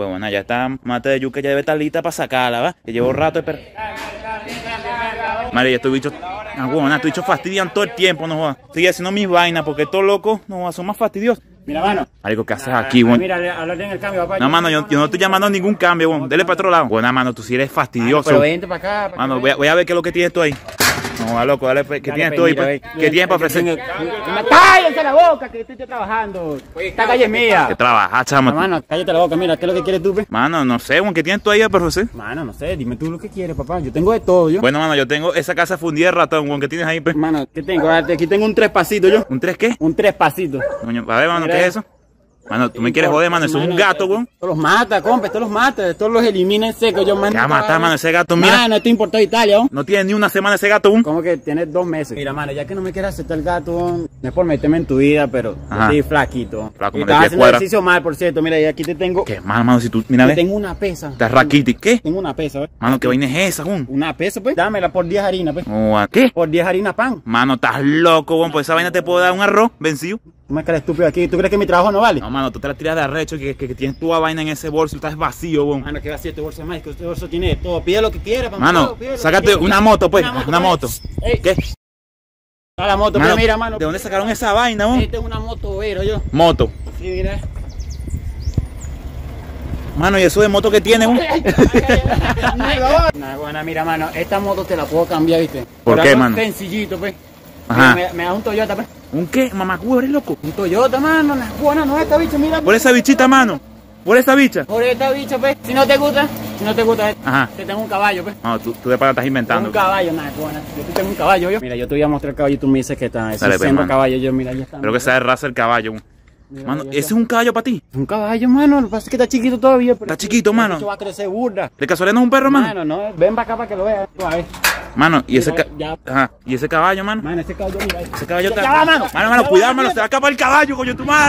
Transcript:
Pues bueno, ya está mate de yuca, ya debe estar lista para sacarla, ¿va? Que llevo rato de María, estos bichos, ah, huevona, estos bichos fastidian todo el tiempo, no jodas. Estoy haciendo mis vainas porque estos locos, no son más fastidiosos. Mira, mano. Algo que haces aquí, weón. Mira, hablarle en el cambio, papá. No, mano, yo, yo no estoy llamando a ningún cambio, weón. Dele para otro lado. Buena, mano, tú sí eres fastidioso. Pero vente para Mano, voy a, voy a ver qué es lo que tienes tú ahí. No, va loco, dale, pues, ¿qué tienes pues, tú pues? ¿Qué tienes para ofrecer? ¡Cállense la boca, que estoy trabajando! Esta calle es mía. ¿Qué trabajas, chamo? Mano, cállate la boca, mira, ¿qué es lo que quieres tú, pe? Mano, no sé, ¿qué tienes tú ahí para ofrecer? Mano, no sé, dime tú lo que quieres, papá. Yo tengo de todo, yo. Bueno, mano, yo tengo esa casa fundida de ratón, ¿qué tienes ahí, pues? Mano, ¿qué tengo? Aquí tengo un tres pasitos, yo. ¿Un tres qué? Un tres pasitos. Coño, a ver, mano. ¿qué es eso? Mano, tú me quieres joder, mano, eso es un gato, weón. Todos los mata, compa, todos los mata, todos los elimina en seco. Yo mando. Te va a matar, mano, ese gato, mira. Mano, esto importado de Italia, ¿no? No tiene ni una semana ese gato, weón. ¿Cómo que tienes dos meses? Mira, mano, ya que no me quieres aceptar el gato, no es por meterme en tu vida, pero yo Ajá. estoy flaquito. Flaco, y estás haciendo cuadras. ejercicio mal, por cierto. Mira, y aquí te tengo. ¿Qué mal, mano, si tú, mira, Te tengo una pesa. Estás raquiti. ¿Qué? Tengo una pesa, ¿ves? Mano, ¿qué vaina es esa, weón? Una pesa, pues. Dámela por 10 harinas, pues. Oh, ¿a ¿Qué? Por 10 harinas pan. Mano, estás loco, weón. Por esa vaina te puedo dar un arroz vencido. ¿Tú me crees estúpido aquí? ¿Tú crees que mi trabajo no vale? No, mano, tú te la tiras de arrecho que, que, que tienes tu vaina en ese bolso y estás vacío, weón. Mano, ¿qué va a hacer este bolso más? Que este bolso tiene de todo. Pide lo que quiera, papá. Mano, que sácate una moto, pues. Una moto. pues. Ey, ¿Qué? A la moto, Mano, pues, mira, mano. ¿De dónde sacaron esa vaina, weón? Esta es una moto, vero, yo. Moto. Sí, mira. Mano, ¿y eso de moto que tiene, weón? Nah, buena, mira, mano, esta moto te la puedo cambiar, ¿viste? ¿Por Pero qué, mano? Sencillito, pues. Ajá. Mira, Me, me das un Toyota, pues. ¿Un qué? Mamacú, eres loco. Un Toyota, mano, buena, no esta bicha, mira. Por esa bichita, mano. Por esa bicha. Por esta bicha, pues. Si no te gusta, si no te gusta, Ajá. te tengo un caballo, pues. No, tú, tú de pana estás inventando. Un caballo, nada, buena. Yo te tengo un caballo, yo. Mira, yo te voy a mostrar el caballo y tú me dices que está. Ese Dale, es siendo mano. caballo, yo, mira, ya está. Creo que sabe raza el caballo. Mira, Mano, ese es un caballo para ti. Un caballo, mano. Lo que pasa es que está chiquito todavía. Pero Está chiquito, mano. Eso va a crecer burda. ¿De casualidad no es un perro, mano? Mano, no, ven para acá para que lo veas. Tú, a ver. Mano, y ese, ya. Ajá. ¿Y ese caballo, mano? Mano, ese caballo, mira. Ese caballo Ya está. va, mano. Mano, mano, cuidado, va, mano. Se va a escapar el caballo, coño, tu madre.